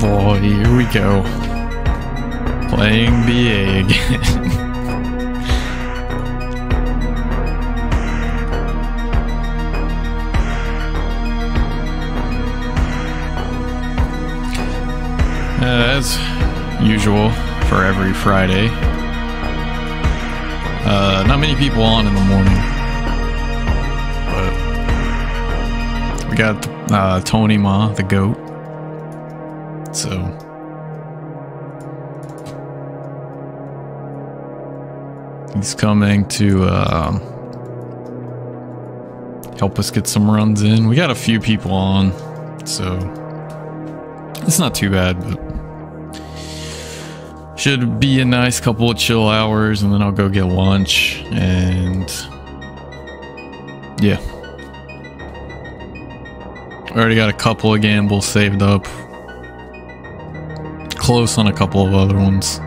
boy, here we go. Playing BA again. Uh, as usual for every Friday. Uh, not many people on in the morning, but we got uh, Tony Ma, the goat. He's coming to uh, help us get some runs in. We got a few people on, so it's not too bad, but should be a nice couple of chill hours, and then I'll go get lunch and yeah. Already got a couple of gambles saved up. Close on a couple of other ones.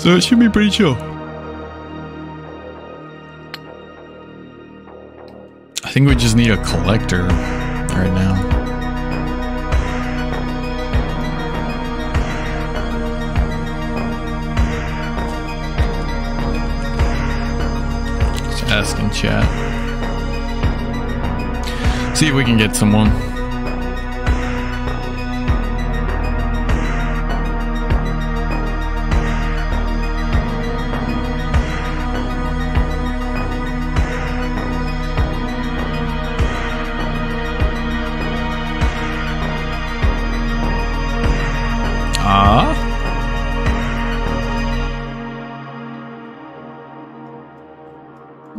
So it should be pretty chill. I think we just need a collector right now. Just asking chat. See if we can get someone.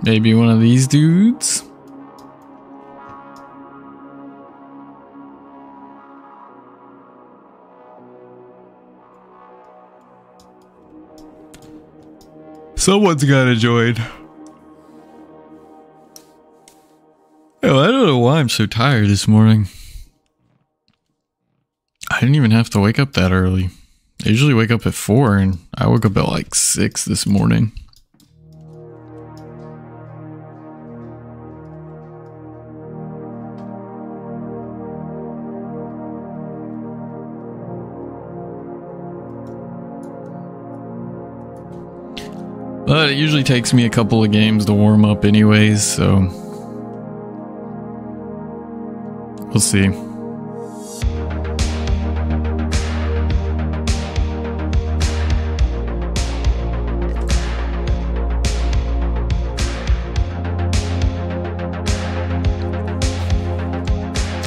Maybe one of these dudes? Someone's gotta join. Oh, I don't know why I'm so tired this morning. I didn't even have to wake up that early. I usually wake up at 4 and I woke up at like 6 this morning. But it usually takes me a couple of games to warm up anyways, so we'll see.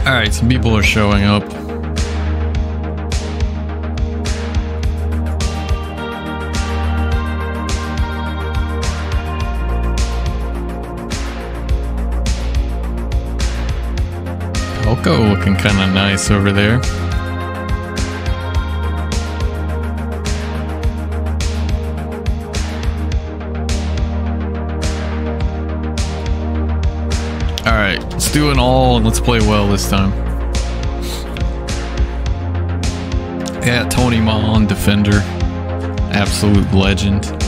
Alright, some people are showing up. Elko looking kind of nice over there. Alright, let's do an all and let's play well this time. Yeah, Tony Mon, defender. Absolute legend.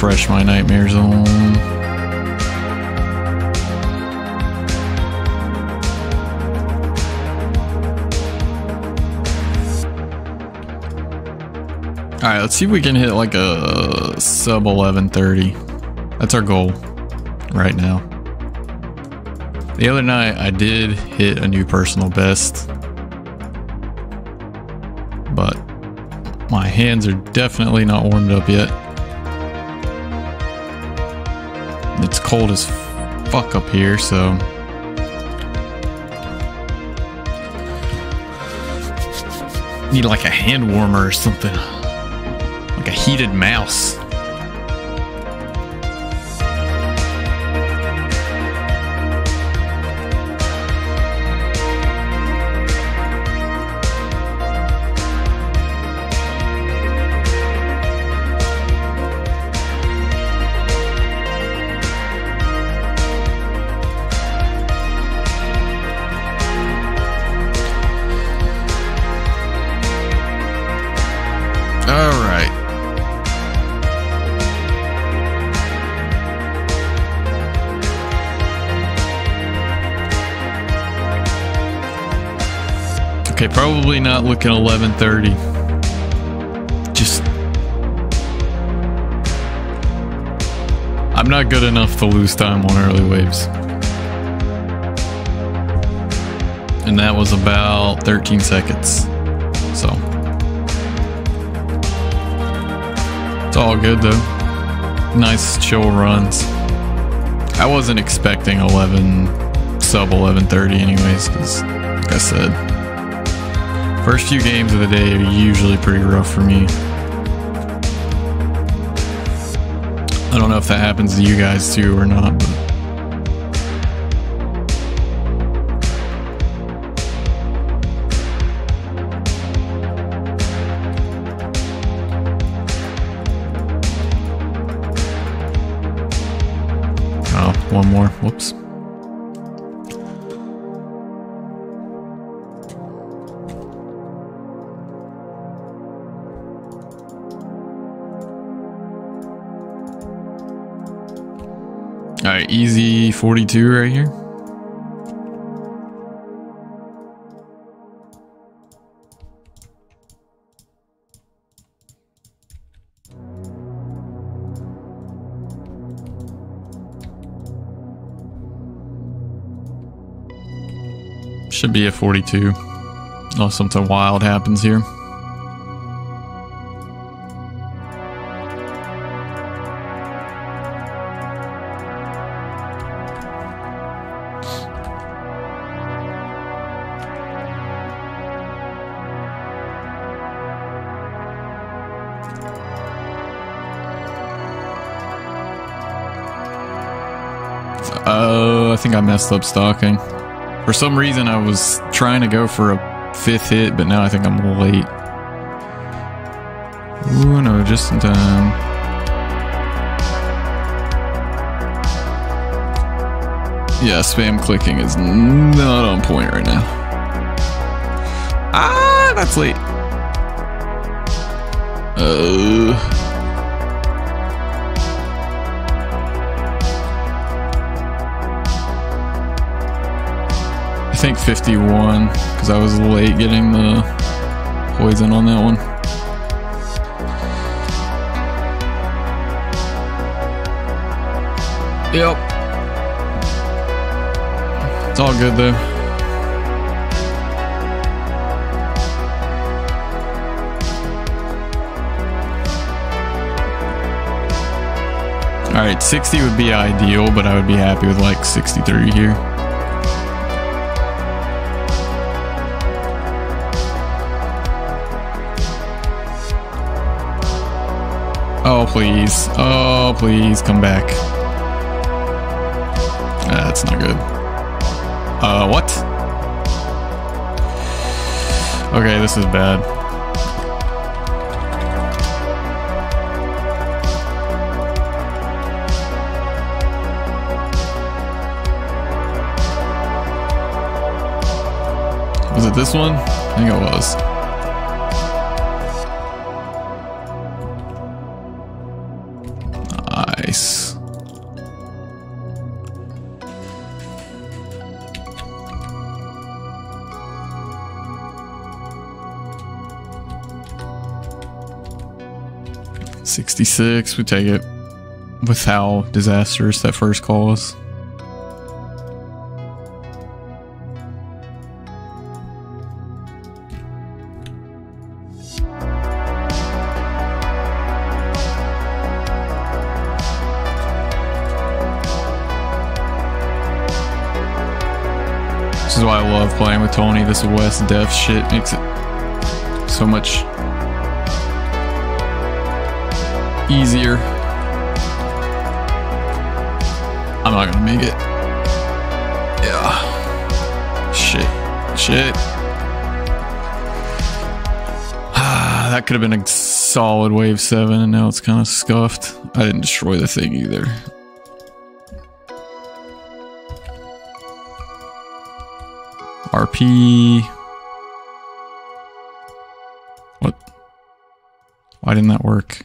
Refresh my nightmare zone. Alright, let's see if we can hit like a sub 1130. That's our goal right now. The other night I did hit a new personal best. But my hands are definitely not warmed up yet. Cold as fuck up here, so need like a hand warmer or something. Like a heated mouse. Okay, probably not looking 1130. Just... I'm not good enough to lose time on early waves. And that was about 13 seconds. So... It's all good though. Nice chill runs. I wasn't expecting 11, sub 1130 anyways, because like I said, First few games of the day are usually pretty rough for me. I don't know if that happens to you guys too or not, but Oh, one more. Whoops. Alright, easy 42 right here. Should be a 42. Unless something wild happens here. Messed up stocking. For some reason, I was trying to go for a fifth hit, but now I think I'm late. Ooh, no, just in time. Yeah, spam clicking is not on point right now. Ah, that's late. Uh... think 51 because I was late getting the poison on that one. Yep. It's all good though. Alright, 60 would be ideal, but I would be happy with like 63 here. Please. Oh, please, come back. That's not good. Uh, what? Okay, this is bad. Was it this one? I think it was. 66, we take it. With how disastrous that first call was. This is why I love playing with Tony. This West Def shit makes it so much easier. I'm not gonna make it. Yeah. Shit. Shit. Ah, that could have been a solid wave 7 and now it's kind of scuffed. I didn't destroy the thing either. RP. What? Why didn't that work?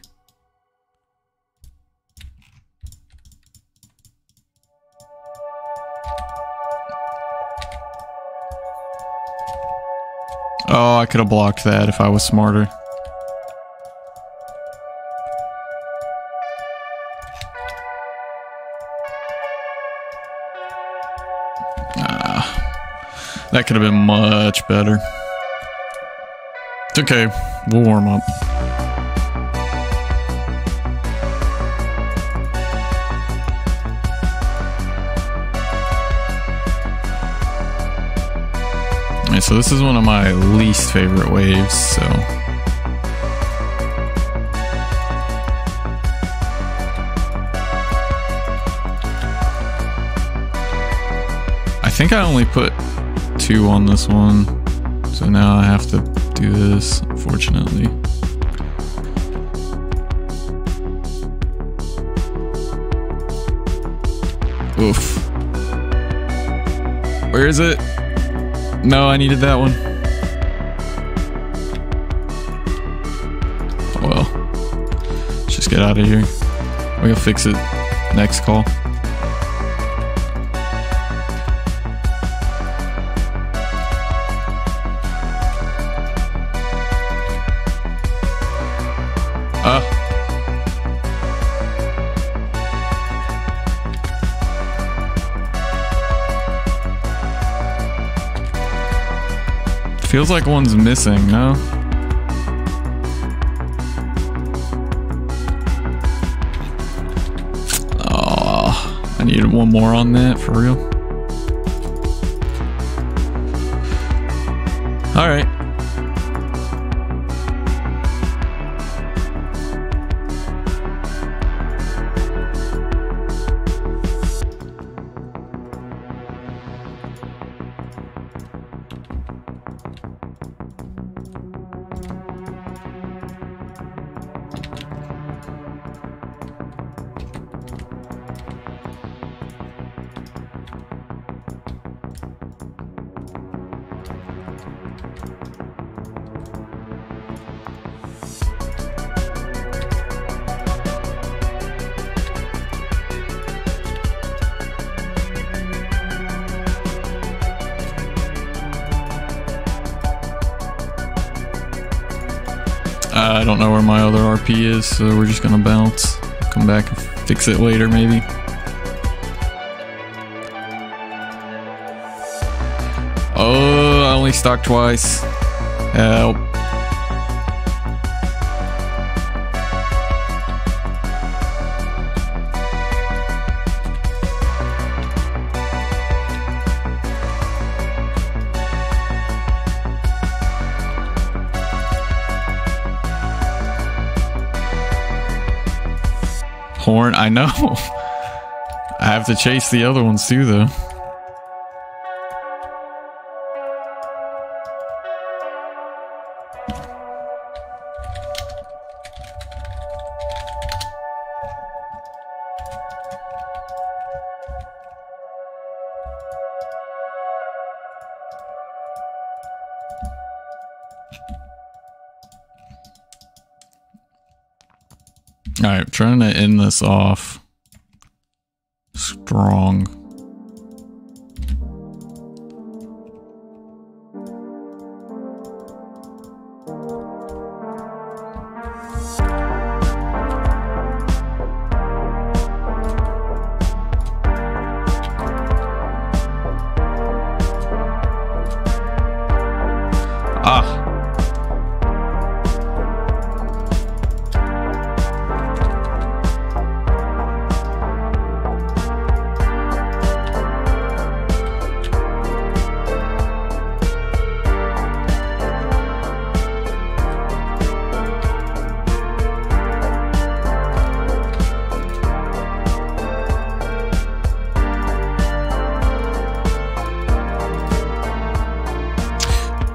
Oh, I could have blocked that if I was smarter. Ah, that could have been much better. It's okay. We'll warm up. So this is one of my least favorite waves, so... I think I only put two on this one, so now I have to do this, unfortunately. Oof. Where is it? No, I needed that one. Oh well. Let's just get out of here. We'll fix it next call. Ah. Feels like one's missing, no? Oh, I needed one more on that, for real. Alright. RP is, so we're just gonna bounce. Come back and fix it later, maybe. Oh, I only stocked twice. Help. I know. I have to chase the other ones too, though. Alright, trying to end this off strong.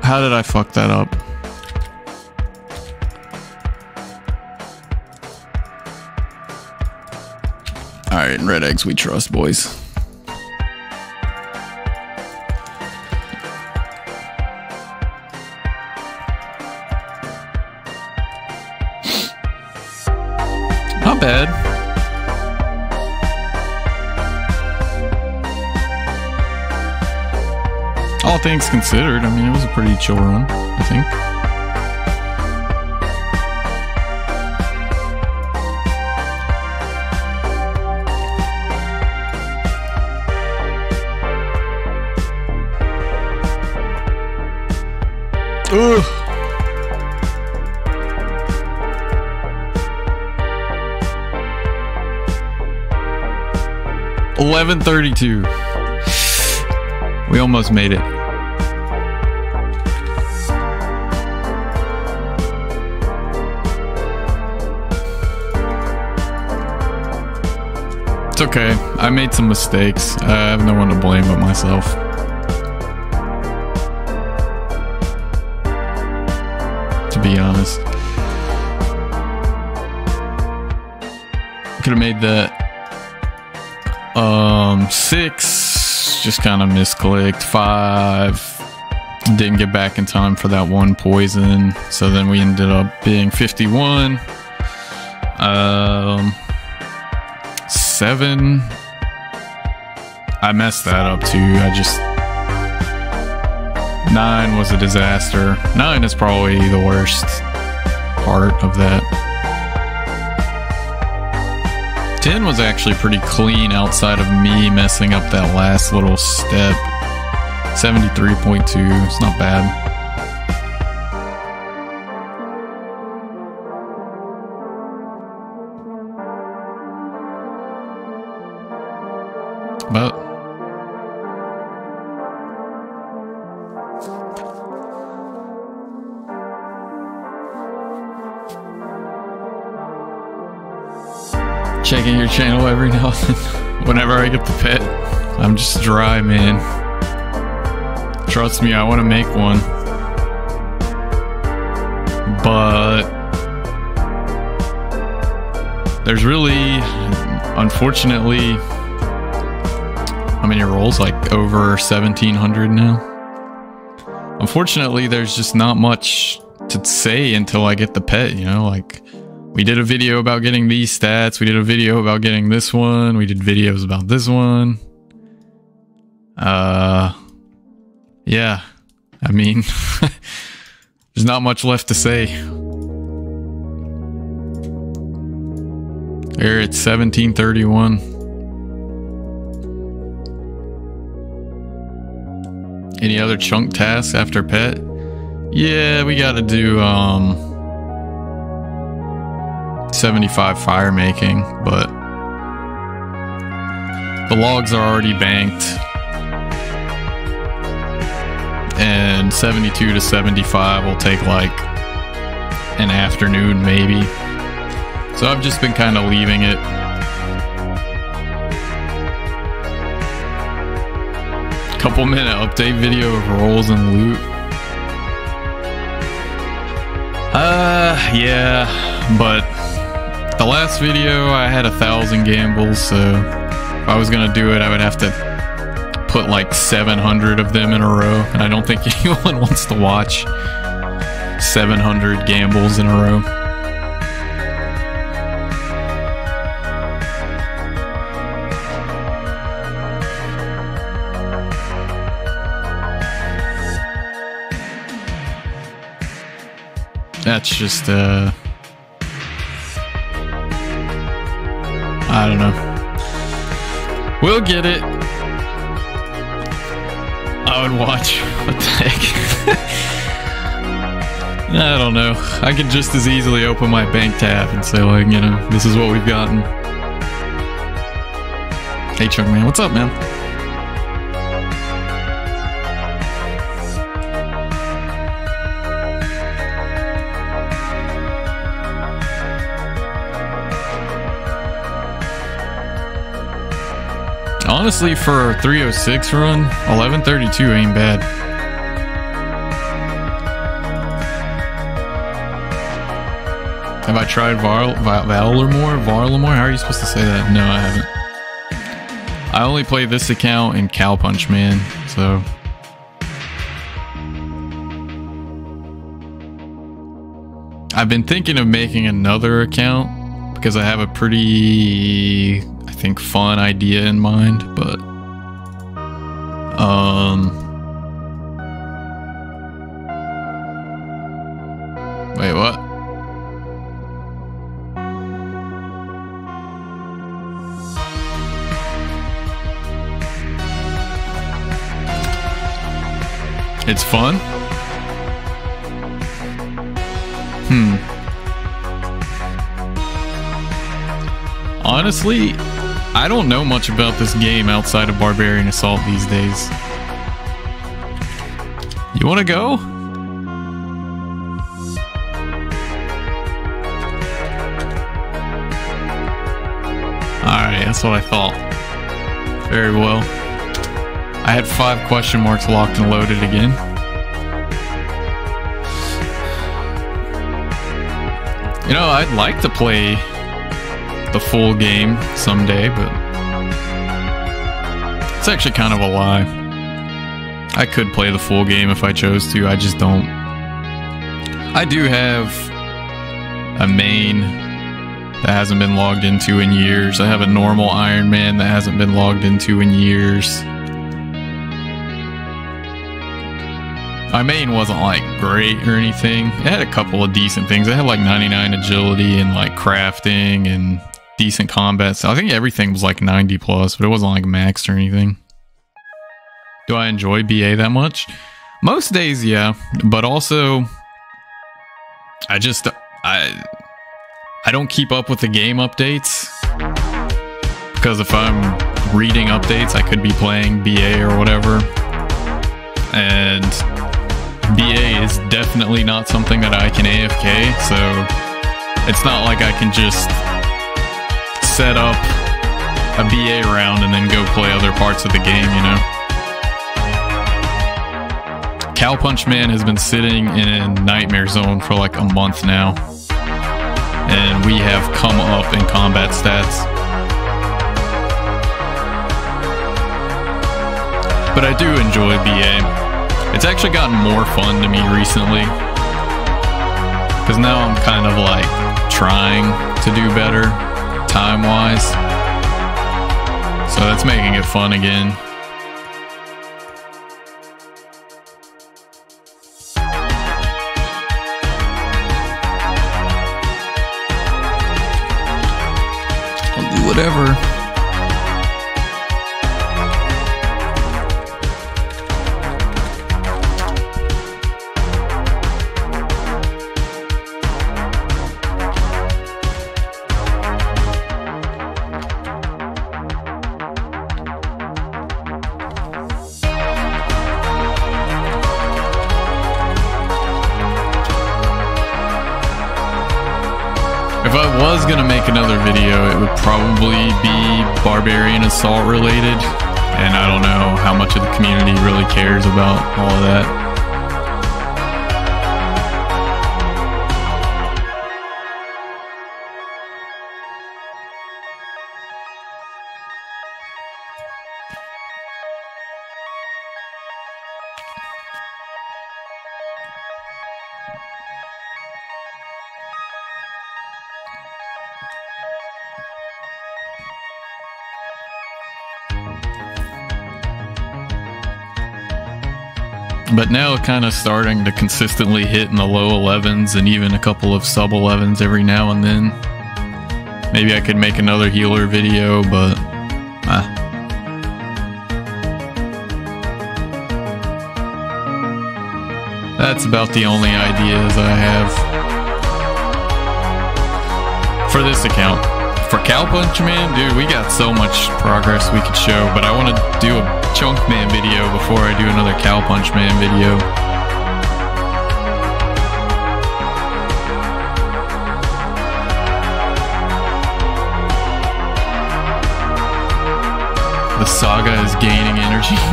How did I fuck that up? Alright, red eggs we trust, boys. Not bad. All things considered, I mean, it was a pretty chill run, I think. Ugh. Eleven thirty-two. We almost made it. Okay. I made some mistakes. I have no one to blame but myself. To be honest. Could have made that um six just kind of misclicked. Five didn't get back in time for that one poison. So then we ended up being 51. Um seven. I messed that up too. I just nine was a disaster. Nine is probably the worst part of that. 10 was actually pretty clean outside of me messing up that last little step. 73.2, it's not bad. Channel every now and then. Whenever I get the pet, I'm just dry, man. Trust me, I want to make one. But there's really, unfortunately, how many rolls? Like over 1700 now. Unfortunately, there's just not much to say until I get the pet, you know, like we did a video about getting these stats. We did a video about getting this one. We did videos about this one. Uh, yeah. I mean, there's not much left to say. Here it's 1731. Any other chunk tasks after pet? Yeah, we gotta do, um, 75 fire making, but the logs are already banked. And 72 to 75 will take like an afternoon, maybe. So I've just been kind of leaving it. Couple minute update video of rolls and loot. Uh, yeah, but the last video, I had a thousand gambles, so if I was gonna do it, I would have to put like 700 of them in a row, and I don't think anyone wants to watch 700 gambles in a row. That's just, uh... I don't know. We'll get it. I would watch. What the heck? I don't know. I could just as easily open my bank tab and say, like, you know, this is what we've gotten. Hey, Chunk Man, what's up, man? Honestly, for a 306 run, 1132 ain't bad. Have I tried Var Valarmor? Varlamore? How are you supposed to say that? No, I haven't. I only play this account in Cowpunch Man, so... I've been thinking of making another account because I have a pretty think fun idea in mind, but um Wait, what? It's fun? Hmm. Honestly, I don't know much about this game outside of Barbarian Assault these days. You want to go? Alright, that's what I thought. Very well. I had five question marks locked and loaded again. You know, I'd like to play the full game someday, but it's actually kind of a lie. I could play the full game if I chose to, I just don't. I do have a main that hasn't been logged into in years. I have a normal Iron Man that hasn't been logged into in years. My main wasn't like great or anything. It had a couple of decent things. It had like 99 agility and like crafting and decent combat. So I think everything was like 90 plus, but it wasn't like maxed or anything. Do I enjoy BA that much? Most days, yeah, but also I just I I don't keep up with the game updates because if I'm reading updates, I could be playing BA or whatever. And BA is definitely not something that I can AFK, so it's not like I can just set up a BA round and then go play other parts of the game, you know? Cow Punch Man has been sitting in Nightmare Zone for like a month now. And we have come up in combat stats. But I do enjoy BA. It's actually gotten more fun to me recently. Because now I'm kind of like trying to do better time wise. So that's making it fun again. I'll do whatever. Assault related. And I don't know how much of the community really cares about all of that. But now kind of starting to consistently hit in the low 11s and even a couple of sub 11s every now and then. Maybe I could make another healer video, but ah. That's about the only ideas I have for this account. For Cow Punch Man, dude, we got so much progress we could show, but I want to do a Chunk Man video before I do another Cow Punch Man video. The saga is gaining energy.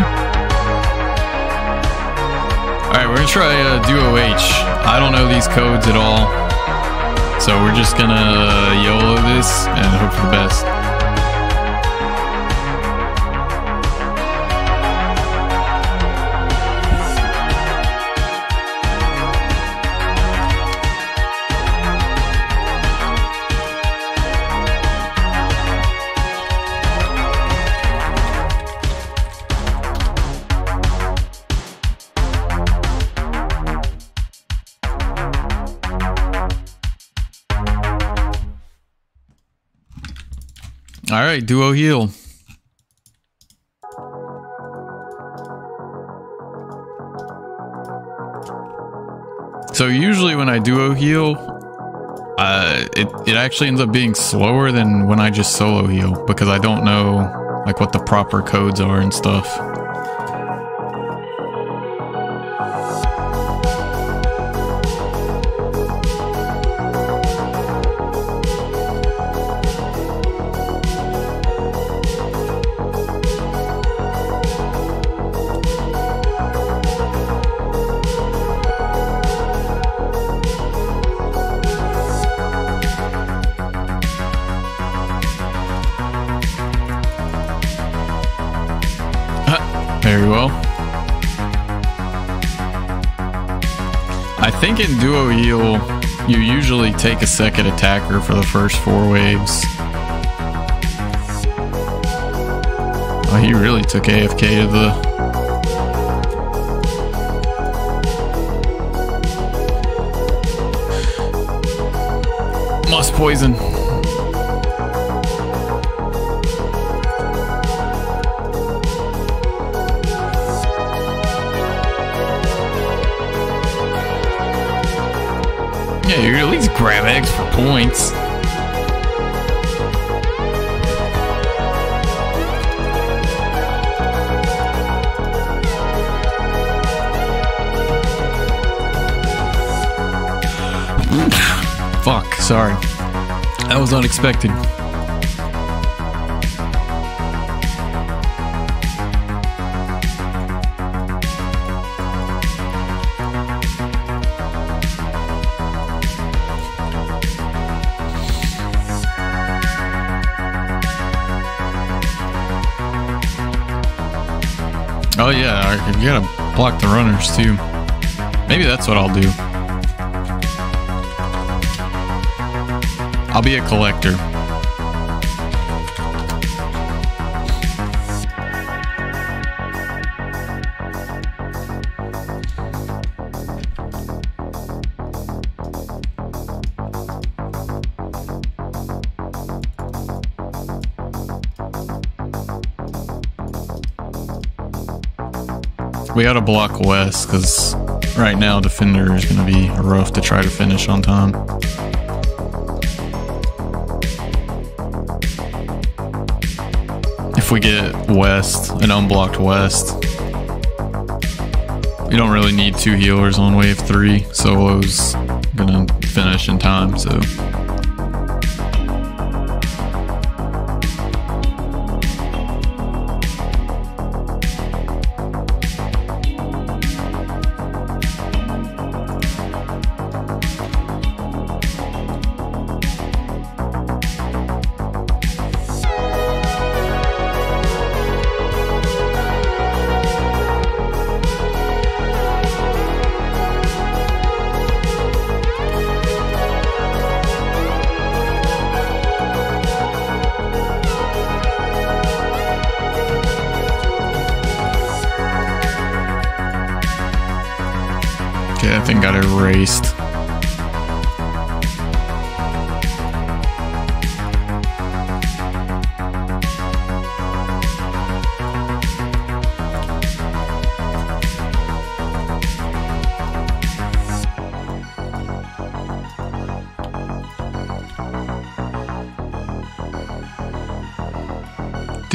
Alright, we're gonna try uh, Duo H. I don't know these codes at all. So we're just gonna YOLO this and hope for the best. right, duo heal. So usually when I duo heal, uh, it, it actually ends up being slower than when I just solo heal because I don't know like what the proper codes are and stuff. Heal, you usually take a second attacker for the first four waves. Oh, he really took AFK to the... Moss poison. You at least grab eggs for points. Fuck, sorry. That was unexpected. Block the runners too. Maybe that's what I'll do. I'll be a collector. We gotta block west because right now defender is gonna be rough to try to finish on time. If we get west, an unblocked west, we don't really need two healers on wave three. Solo's gonna finish in time, so.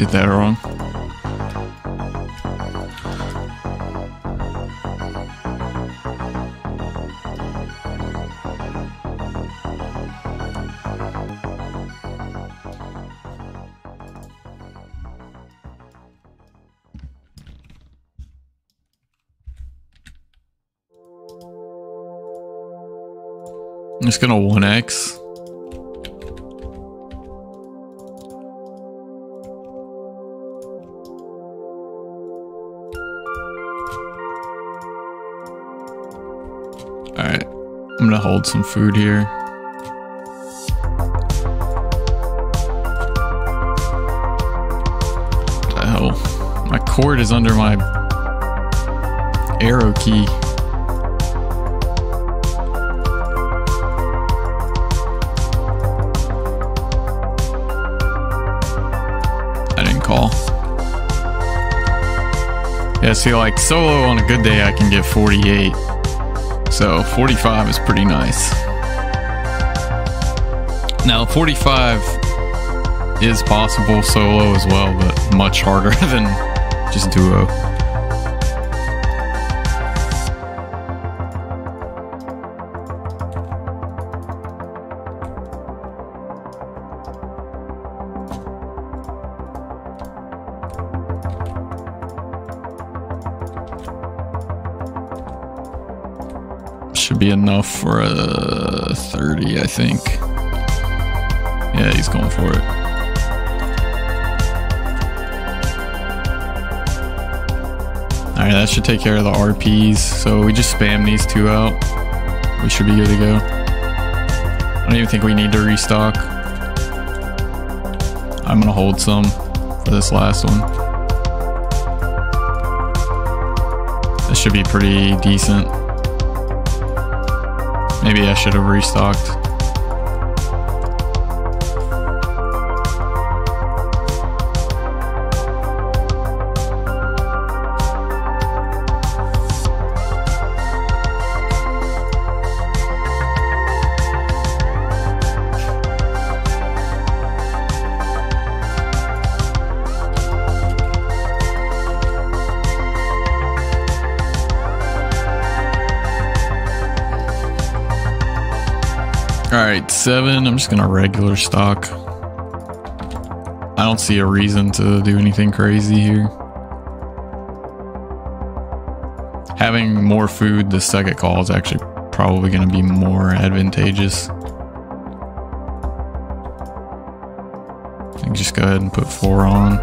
Did that wrong. I'm just gonna 1x. Hold some food here. What the hell? My cord is under my arrow key. I didn't call. Yeah, see, like solo on a good day, I can get 48. So 45 is pretty nice. Now 45 is possible solo as well, but much harder than just duo. Be enough for a 30, I think. Yeah, he's going for it. Alright, that should take care of the RPs. So we just spam these two out. We should be good to go. I don't even think we need to restock. I'm gonna hold some for this last one. This should be pretty decent. Maybe I should have restocked. Alright, seven. I'm just gonna regular stock. I don't see a reason to do anything crazy here. Having more food the second call is actually probably gonna be more advantageous. I think just go ahead and put four on.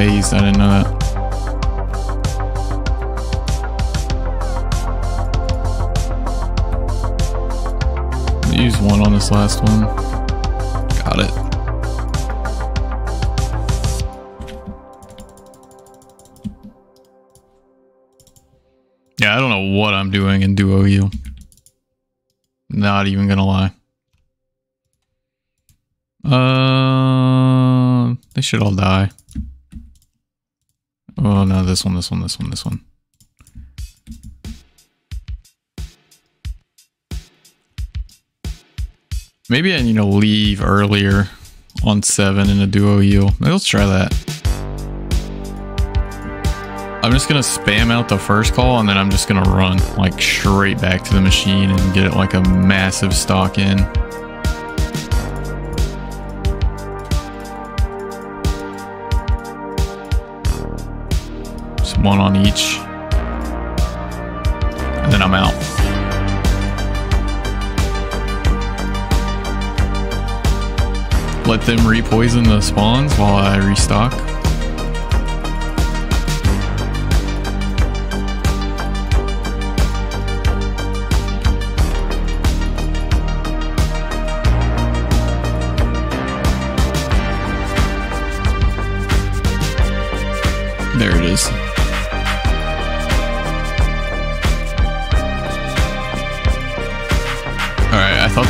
I didn't know that. Use one on this last one. Got it. Yeah, I don't know what I'm doing in duo heal. Not even gonna lie. Uh, they should all die. Oh no, this one, this one, this one, this one. Maybe I need to leave earlier on seven in a duo heal. Let's try that. I'm just gonna spam out the first call and then I'm just gonna run like straight back to the machine and get it like a massive stock in. One on each. And then I'm out. Let them repoison the spawns while I restock.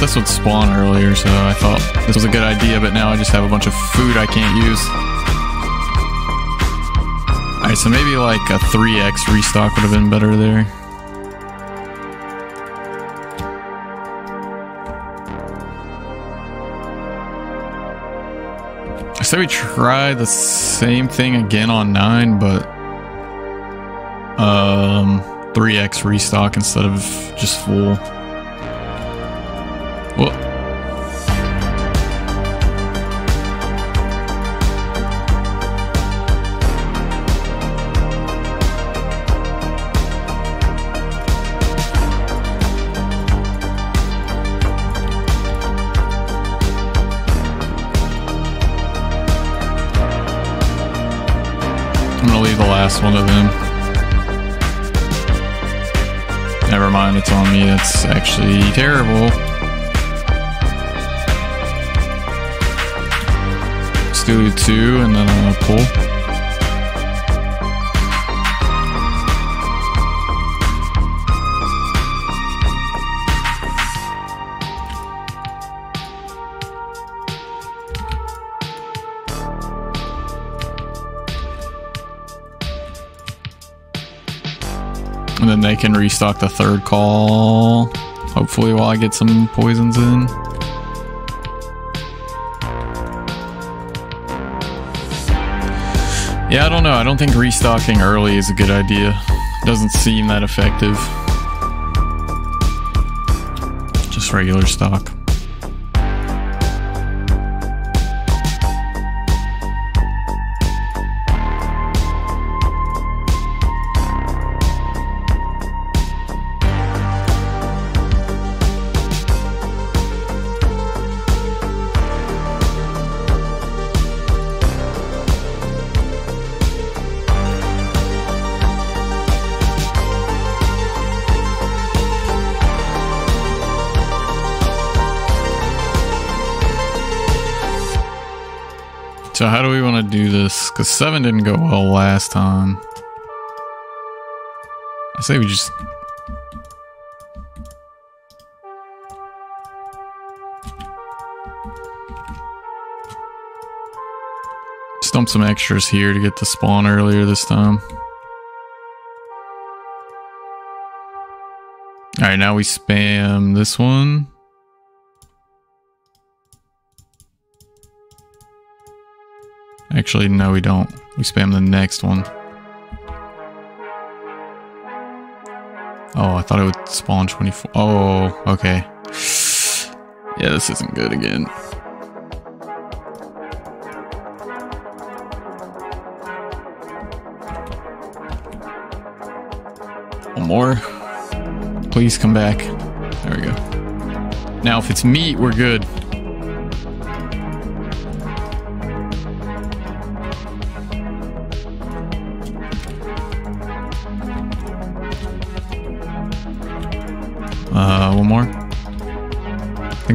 This would spawn earlier, so I thought this was a good idea, but now I just have a bunch of food I can't use. Alright, so maybe like a 3x restock would have been better there. I say we try the same thing again on 9, but um 3x restock instead of just full. And then they can restock the third call. Hopefully while I get some poisons in. Yeah, I don't know. I don't think restocking early is a good idea. Doesn't seem that effective. Just regular stock. So how do we want to do this? Because 7 didn't go well last time. I say we just... Stump some extras here to get the spawn earlier this time. Alright, now we spam this one. Actually, no, we don't. We spam the next one. Oh, I thought it would spawn 24. Oh, okay. Yeah, this isn't good again. One more. Please come back. There we go. Now, if it's meat, we're good.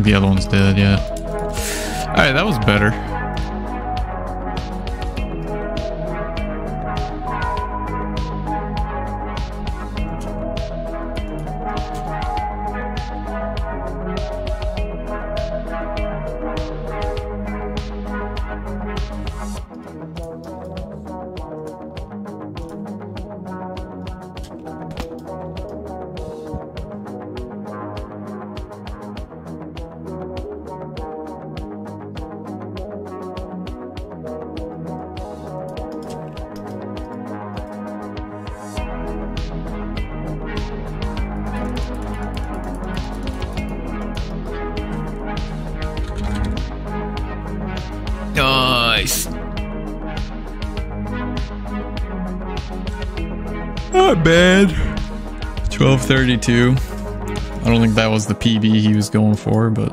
Think the other one's dead, yeah. Alright, that was better. 1232. I don't think that was the PB he was going for, but...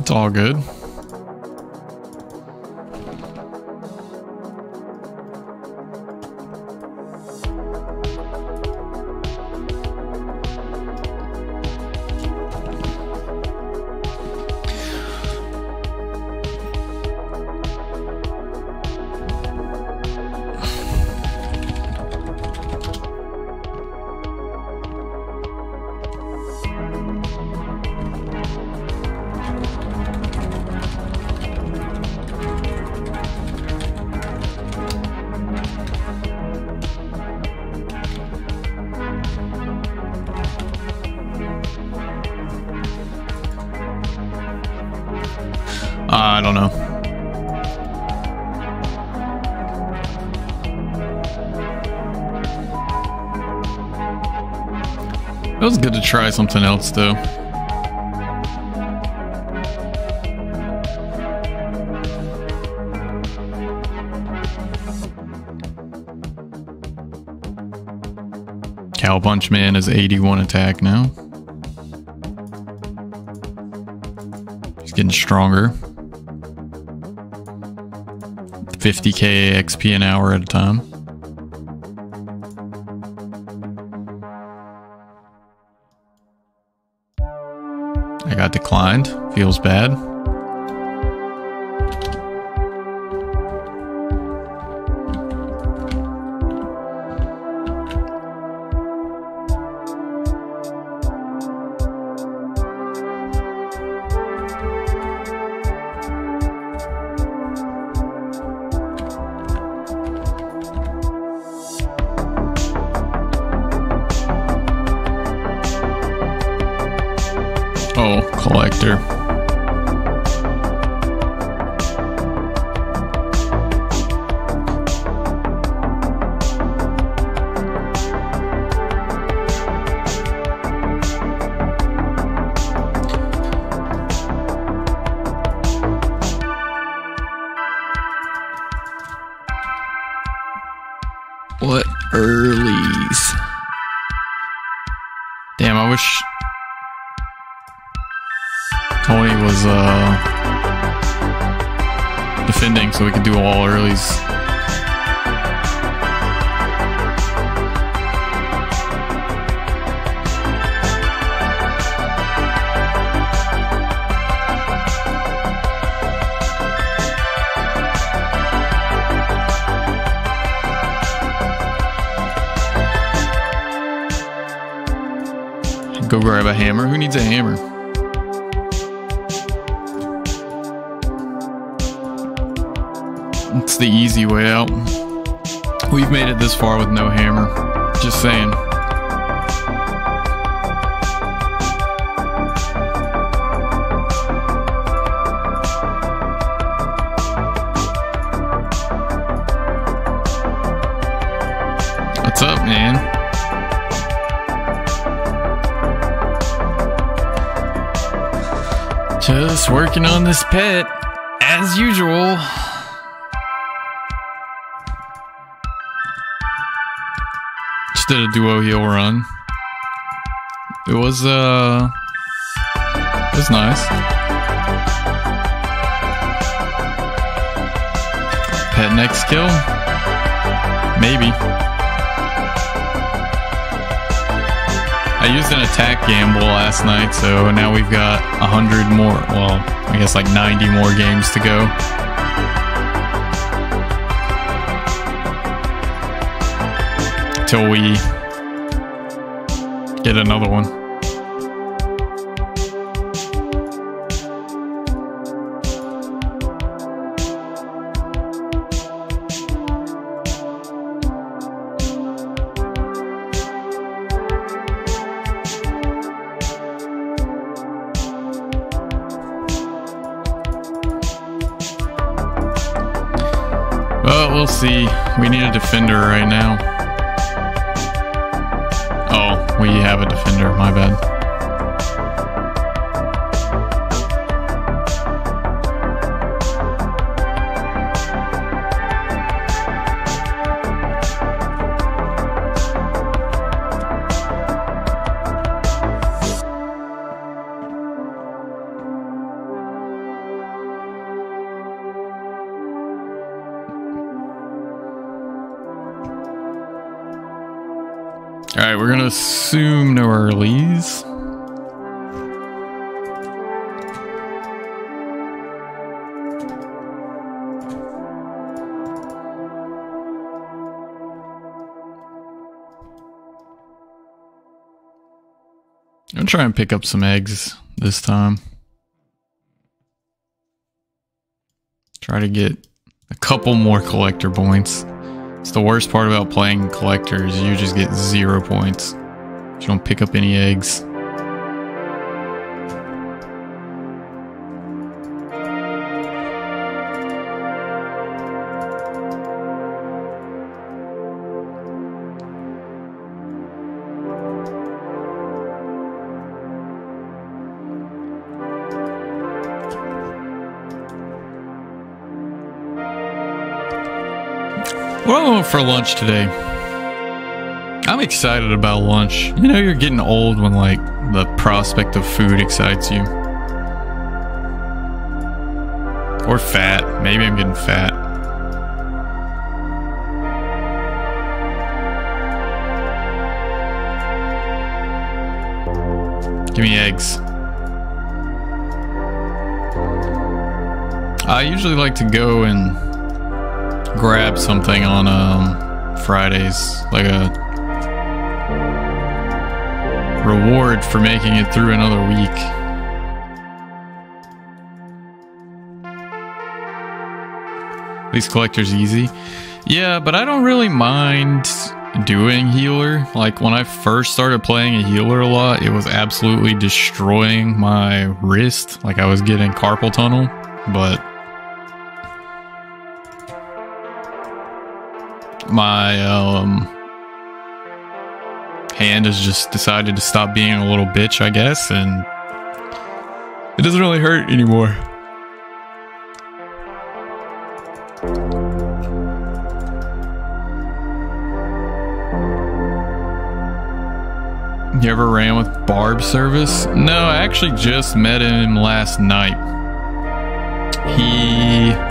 It's all good. Try something else though. Cow Punch Man is 81 attack now. He's getting stronger. 50k XP an hour at a time. I got declined. Feels bad. We've made it this far with no hammer. Just saying. What's up, man? Just working on this pet, as usual. Did a duo heal run. It was uh it was nice. Pet next kill? Maybe. I used an attack gamble last night, so now we've got a hundred more. Well, I guess like 90 more games to go. Till we get another one. We're gonna assume no earlies. I'm try and pick up some eggs this time. Try to get a couple more collector points. It's the worst part about playing collectors. You just get zero points. You don't pick up any eggs. for lunch today? I'm excited about lunch. You know, you're getting old when, like, the prospect of food excites you. Or fat. Maybe I'm getting fat. Give me eggs. I usually like to go and grab something on um, Fridays, like a reward for making it through another week. These collectors easy. Yeah, but I don't really mind doing healer. Like when I first started playing a healer a lot, it was absolutely destroying my wrist. Like I was getting carpal tunnel, but my um hand has just decided to stop being a little bitch, I guess, and it doesn't really hurt anymore. You ever ran with Barb service? No, I actually just met him last night. He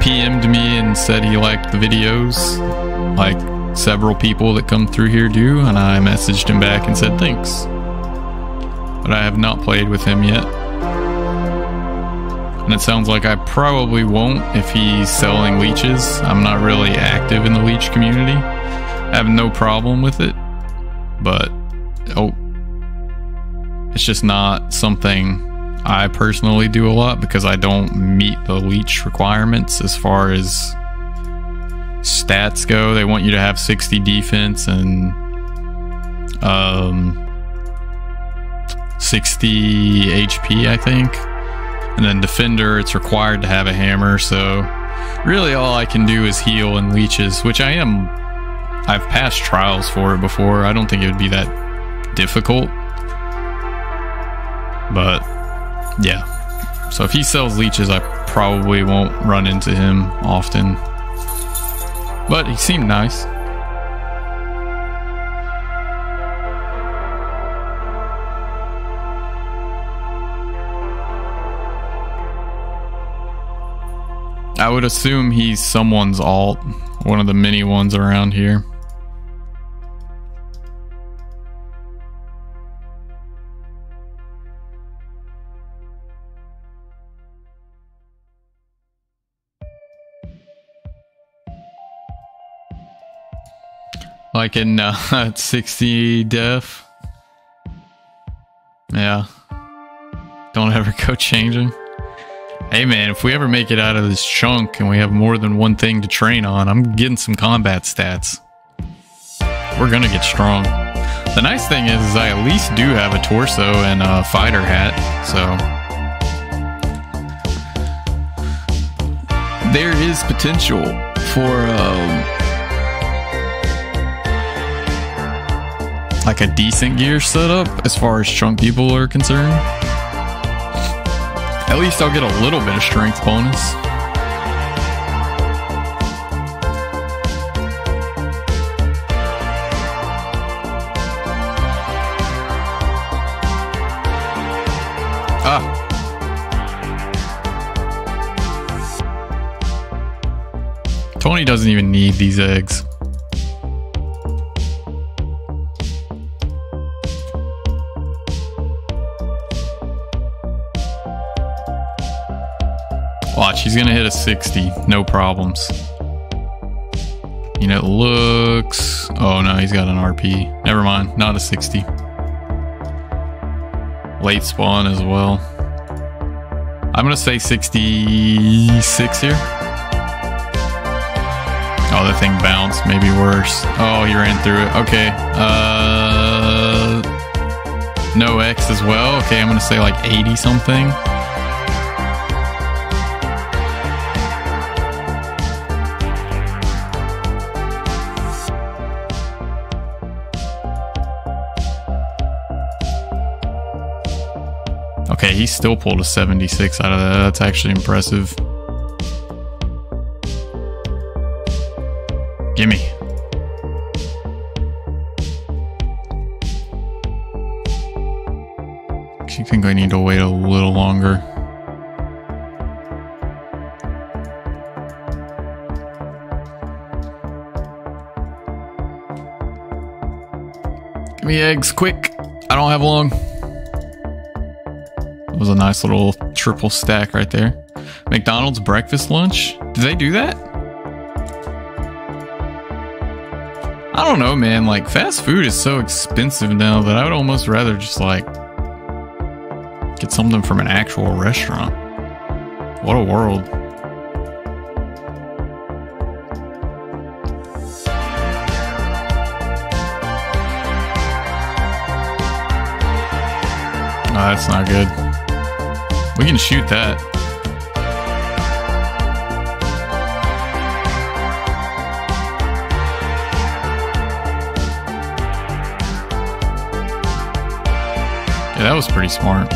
PM'd me and said he liked the videos, like several people that come through here do, and I messaged him back and said thanks. But I have not played with him yet. And it sounds like I probably won't if he's selling leeches. I'm not really active in the leech community. I have no problem with it, but oh, it's just not something I personally do a lot because I don't meet the leech requirements as far as stats go. They want you to have 60 defense and um 60 HP, I think. And then defender, it's required to have a hammer. So really all I can do is heal and leeches, which I am I've passed trials for it before. I don't think it would be that difficult. But yeah. So if he sells leeches, I probably won't run into him often. But he seemed nice. I would assume he's someone's alt, one of the many ones around here. Like in uh, 60 def. Yeah. Don't ever go changing. Hey man, if we ever make it out of this chunk and we have more than one thing to train on, I'm getting some combat stats. We're gonna get strong. The nice thing is, is I at least do have a torso and a fighter hat, so... There is potential for um, like a decent gear setup as far as chunk people are concerned. At least I'll get a little bit of strength bonus. Ah. Tony doesn't even need these eggs. Watch, he's gonna hit a 60, no problems. You know, it looks... Oh no, he's got an RP. Never mind, not a 60. Late spawn as well. I'm gonna say 66 here. Oh, the thing bounced, maybe worse. Oh, he ran through it. Okay. Uh, no X as well. Okay, I'm gonna say like 80 something. He still pulled a 76 out of that. That's actually impressive. Gimme. I think I need to wait a little longer. Give me eggs, quick. I don't have long was a nice little triple stack right there. McDonald's breakfast lunch? Do they do that? I don't know, man. Like, fast food is so expensive now that I would almost rather just, like, get something from an actual restaurant. What a world. Oh, that's not good. We can shoot that. Yeah, that was pretty smart.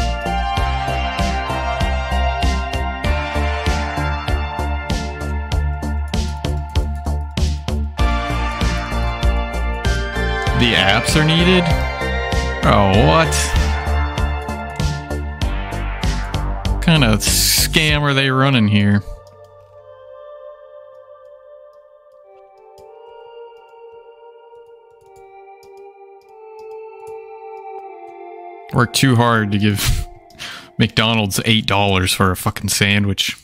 The apps are needed? Oh, what? What kind of scam are they running here? Worked too hard to give McDonald's $8 for a fucking sandwich.